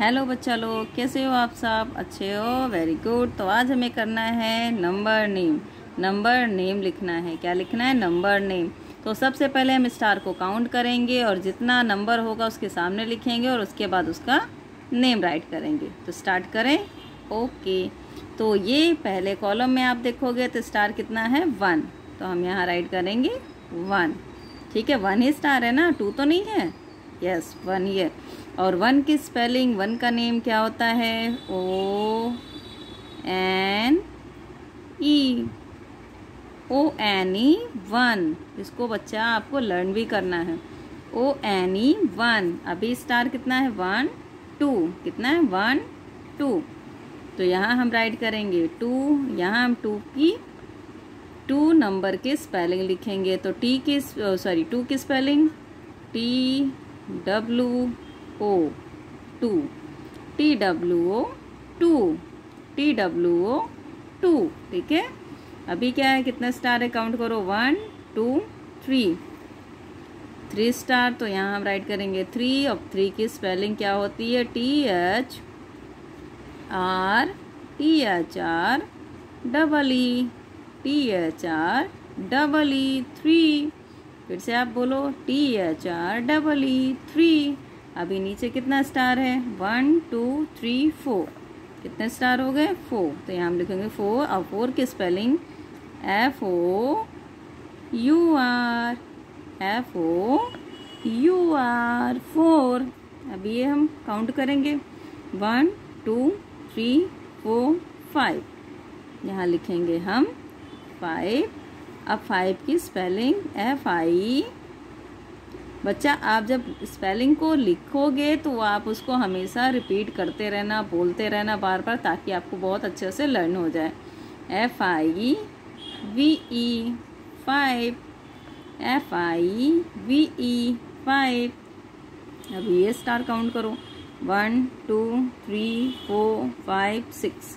Hello बच्चा लोग, कैसे हो आप सब? अच्छे हो? वेरी गुड तो आज हमें करना है नंबर नेम नंबर नेम लिखना है। क्या लिखना है? नंबर नेम तो सबसे पहले हम स्टार को काउंट करेंगे और जितना नंबर होगा उसके सामने लिखेंगे और उसके बाद उसका नेम राइट करेंगे। तो स्टार्ट करें। ओके तो ये पहले कॉलम में आप देखोगे तो स्टार कितना है? वन तो हम यहाँ राइट करेंगे वन ठीक है? वन ही स्टार है ना? टू तो नहीं है? यस वन ईयर और वन की स्पेलिंग वन का नेम क्या होता है? O N E O N E one इसको बच्चा आपको लर्न भी करना है. ओ एन ई वन अभी स्टार कितना है? वन टू कितना है? वन टू तो यहाँ हम राइट करेंगे. टू यहाँ हम टू की टू नंबर की स्पेलिंग लिखेंगे. तो टी की सॉरी टू की spelling T W O two T W O two T W O two ठीक है अभी क्या है, कितना स्टार है काउंट करो। One two three three star तो यहाँ हम राइट करेंगे थ्री और थ्री की स्पेलिंग क्या होती है? T H R T H R double E T H R double E three फिर से आप बोलो T H R double E three अभी नीचे कितना स्टार है? वन टू थ्री फोर कितने स्टार हो गए? फोर तो यहाँ हम लिखेंगे फोर और फोर की spelling F O U R F O U R four अभी ये हम काउंट करेंगे। One two three four five यहाँ लिखेंगे हम फाइव अब फाइव की स्पेलिंग एफ़ आई बच्चा, आप जब स्पेलिंग को लिखोगे तो आप उसको हमेशा रिपीट करते रहना, बोलते रहना बार बार ताकि आपको बहुत अच्छे से लर्न हो जाए। F I V E five F I V E five अभी ये स्टार काउंट करो। One two three four five six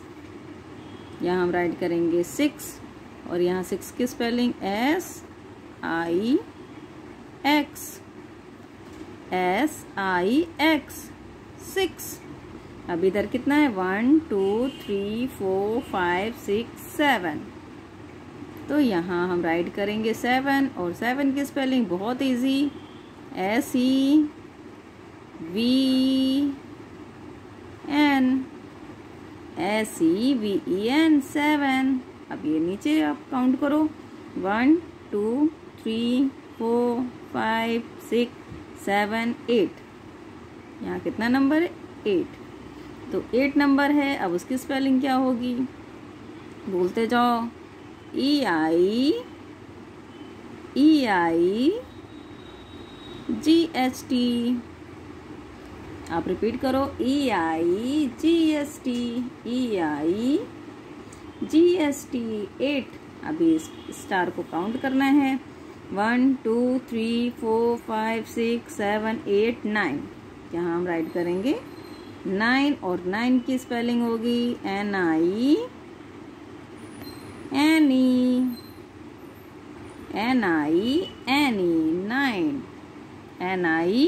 यहाँ हम राइट करेंगे सिक्स और यहाँ सिक्स की spelling S I X S I X six अब इधर कितना है? One two three four five six seven तो यहाँ हम राइट करेंगे सेवन और सेवन की स्पेलिंग बहुत easy S E V N S E V E N seven अब ये नीचे आप काउंट करो. One two three four five six seven eight यहाँ कितना नंबर है? एट तो एट नंबर है, अब उसकी स्पेलिंग क्या होगी? बोलते जाओ. E I E I G H T आप रिपीट करो. E I G S T E I G S T eight अभी इस स्टार को काउंट करना है. One two three four five six seven eight nine यहाँ हम राइट करेंगे. नाइन और नाइन की स्पेलिंग होगी. N I N E N I N E nine N I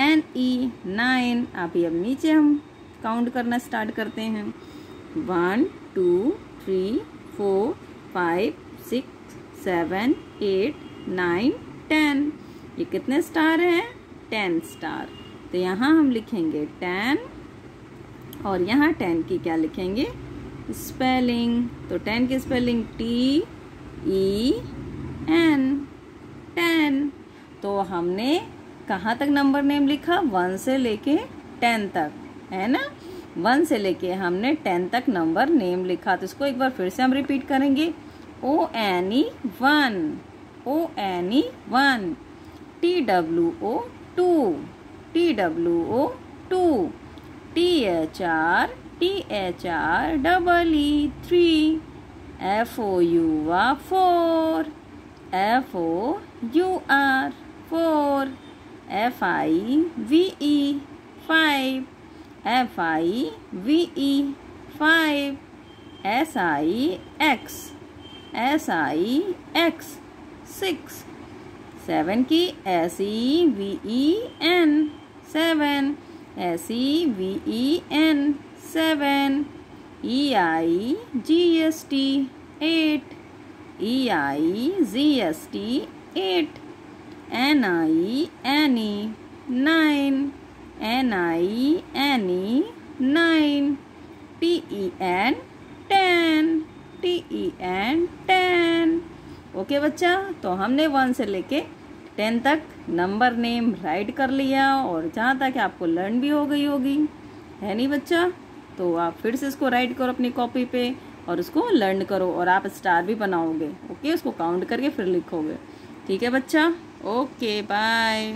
N E nine अभी अब नीचे हम काउंट करना स्टार्ट करते हैं. One two three four five six seven eight nine ten ये कितने स्टार हैं? टेन स्टार तो यहाँ हम लिखेंगे टेन और यहाँ टेन की क्या लिखेंगे? स्पेलिंग तो टेन की spelling T E N ten तो हमने कहाँ तक नंबर नेम लिखा? वन से लेके टेन तक. है ना? वन से लेके हमने टेन तक नंबर नेम लिखा। तो इसको एक बार फिर से हम रिपीट करेंगे। O N E one, O N E one, T W O two, T W O two, T H R, T H R double E three, F O U R four, F O U R four, F I V E five F I V E five S I X. S I X. six. seven की S E V E N. seven. S E V E N. seven. E I G S T eight. E I Z S T eight. N I N E nine. N I N E nine T E N ten T E N ten okay बच्चा तो हमने one से लेके ten तक number name right कर लिया और जहाँ तक आपको लर्न भी हो गई होगी। है नहीं बच्चा? तो आप फिर से इसको राइट करो अपनी कॉपी पे और उसको लर्न करो और आप स्टार भी बनाओगे। ओके उसको काउंट करके फिर लिखोगे। ठीक है बच्चा? Okay bye